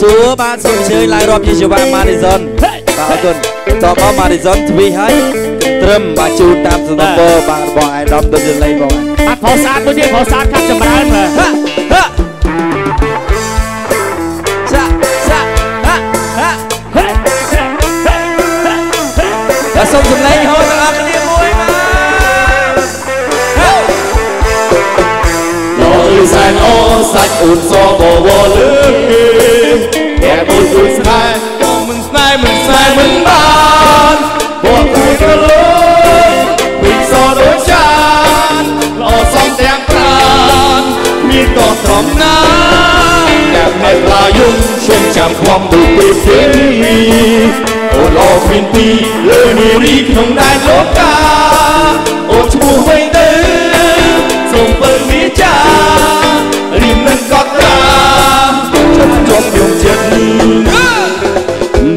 សួរបាទសូមអញ្ជើញឡើងរាប់ជាជីវៈ Madison បាទអរគុណតបមក Madison ទ្វីហើយត្រឹមបាទជូនតាមសំណពរបាទរបស់អាយដាមដូចលេងបងបាត់ផោស្អាតមួយទៀតផោស្អាតខាត់ចម្រើនបាទ ចាំខ្វំដូចពេលទេអូនល្អមានពីរលើនារីក្នុងដែនលោកាអូនឈ្មោះវិញទៅសូមពើវាចារៀមនឹងកត់ត្រាចំចំយំចិត្ត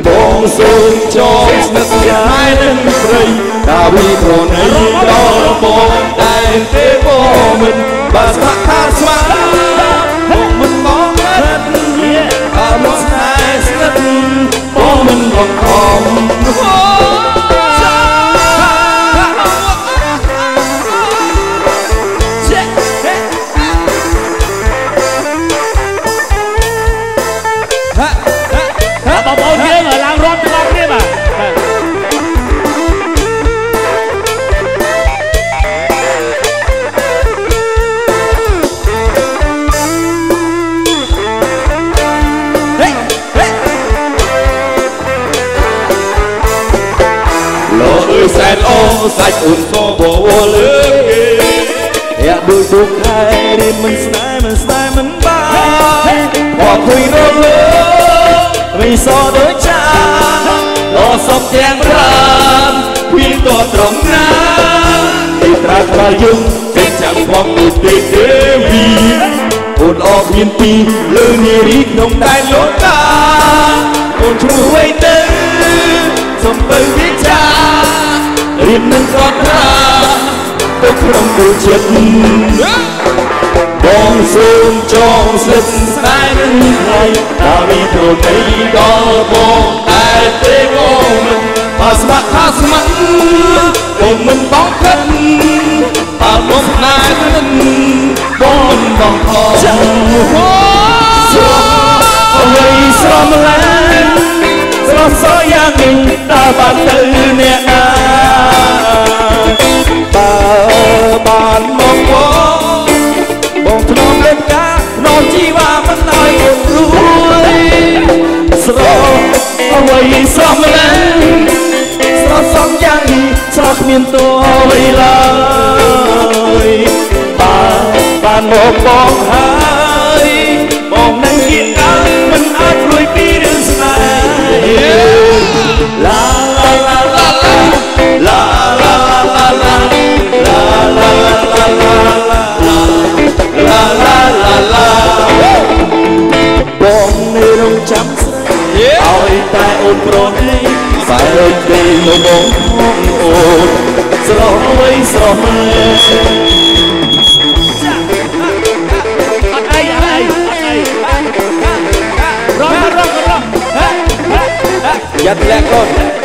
បងសូមចងស្និទ្ធស្នាលនឹងព្រៃតាវីប្រណីដល់បងតែទេបងមិនបាស្មាក់ខាស្មា ចិត្តពោមិនបកខំនោះ អូនសបវលើគេយ៉ាដូចទូខែរៀនមិនស្នេហ៍មិនស្នេហ៍មិនបានបោះคุยរលើវិសដូចចាលោសុំទាំងប្រានពីតត្រង់ណាទីត្រាត្រាយំចេញចាំផងដូចទេទេវីអូនអបមានពីរលើនារីក្នុងដែនលោកតាអូនឈ្មោះអ្វីទៅសំពៅវិចារៀ បនឹងកត់ត្រាទៅក្នុងទូចិត្តបងសូមចងស្លឹកស្នេហ៍នឹងថ្ងៃតាវីទៅនៃដល់បងតែទេបងមិនបើស្ម័គ្រថាស្ម័គ្របងមិនបងខិតបើបងស្នេហ៍នឹងបងមិនបងខំស្រស់អ្វីស្រស់ម្ល៉េះស្រស់សយ៉ាងនេះតើបានទៅអ្នក នមកបងបងធ្នមលេបការក្នុងជីវ៉ាមិនឲ្យអូនរួយស្រស់អ្វីស្រស់ម្ល៉េះស្រស់សំយ៉ាងនេះស្រស់គ្មានតួអ្វីឡើយបានបានមកបងហើយ នប្រុសឯងសែកពេកនៅបងផងអូនស្រស់អ្វីស្រស់មើយ៉ាត់លែកកូន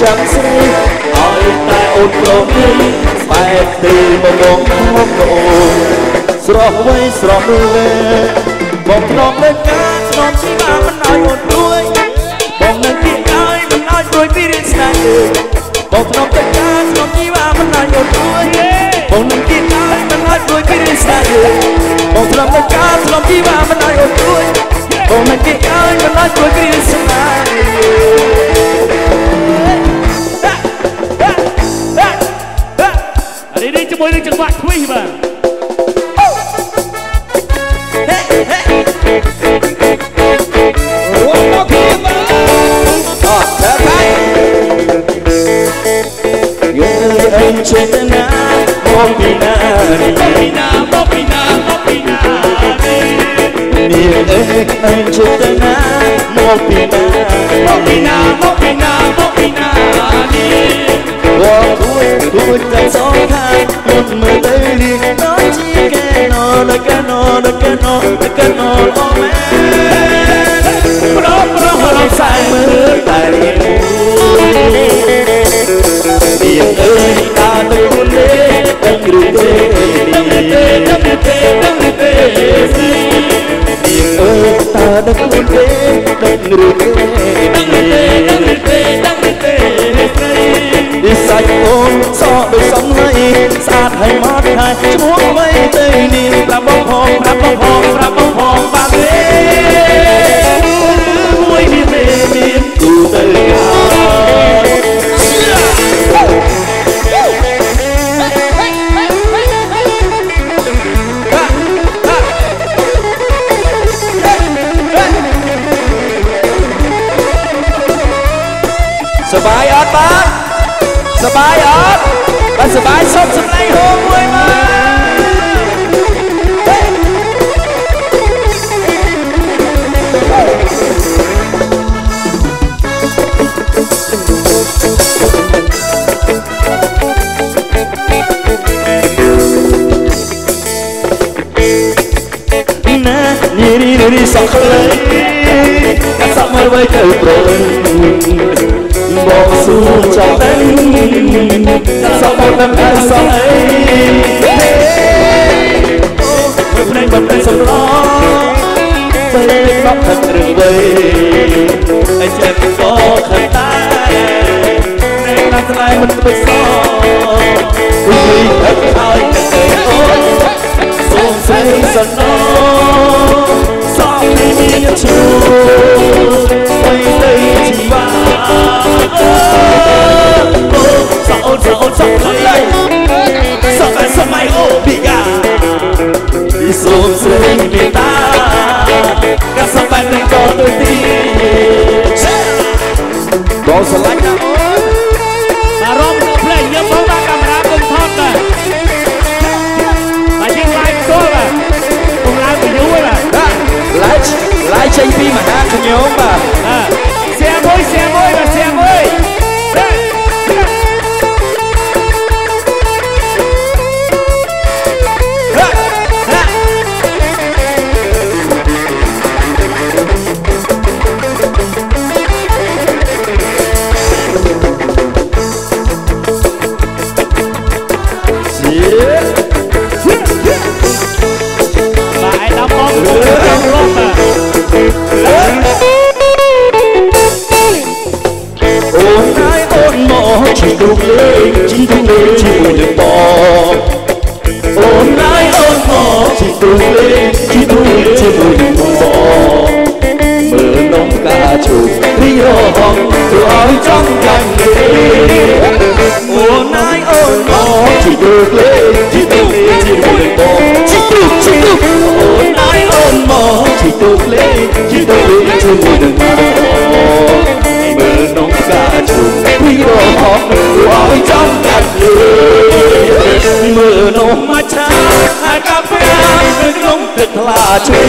ចាំស្រីឲ្យតែអូនប្រព្រឹត្តស្បែកទីមកងខំក៏អូនស្រស់វ័យស្រស់លេបងធ្លាប់លើការស្នំស្នាមិនឲ្យអូនព្រួយបងនៅទីឲ្យមិនឲ្យព្រួយពីរៀនស្នាអើយ ងអេអីចេតនាមកពីណាម យតាដឹងទេដឹងឬទេដឹងទេដឹងទេដឹងទេស្រីនិស័យអូនសក់ដោយសំឡៃស្អាតហើយមកហើយឈ្មោះអ្វីទៅនាងប្រាប់បងផងប្រាប់បងផងប្រាប់បងផងបាទ ងបងសួរចង់ដឹងសក់មកដឹងតែសក់អីអូភ្នែកមិនសម្រងពេលបបថាត្រឹងវៃអីចេះក៏ខិតតែនៅណាស្លាយមិនទៅសអ៊ុយហឹកហើយទៅអូនសូមសេចសណោសំមានឈូបី អូនសអូនសអូនឡើ លេងជីទូកលេងជាមួយនឹងបងជីទូកជីទូកអូនហើយអូនមកជីទូកលេងជីទូកលេងជាមួយនឹងបងមើលនំកាជុំរីរហងទៅឲ្យចង់កាញ់លេមើលនំមកឆាហើយកាហ្វេនៅក្នុងទឹកថ្លាជ្រេ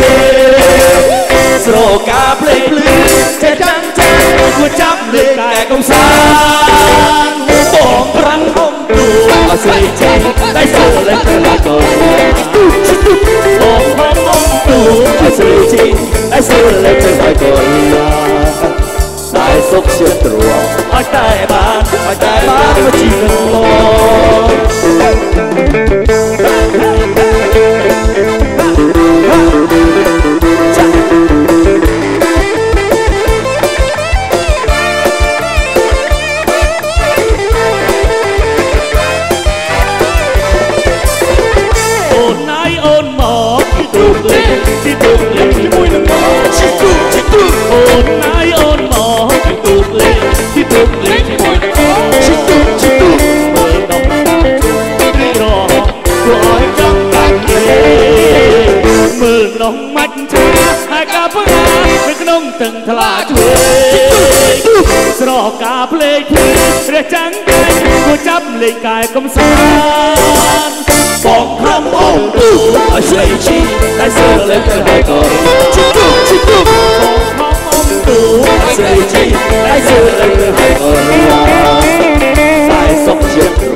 ស្រកាភ្លេងភ្លឺចេះចាំចាំគួរចាប់លេងតែកំសាន្ត អស្រីចេញតែសើលេងទៅមកកូនបងប្រាំងអមទូអស្រីចេញតែសើលេងទៅមកកូនតែសុខជាទ្រពឲ្យតែបានឲ្យតែបានមកជីវិត ហើយកាផ្ងានៅក្នុងទឹងថ្លាជួយស្រកាភ្លេងភ្លេងរះចាំងកាយគួចាប់លេងកាយកំសាន្តបងខំអងទូឲ្យស្រីជីតែសើលើកហើយក៏ជិះទូជិះទូខំអមទូស្រីជីតែសើលើកហើយក៏តែសុខចិត្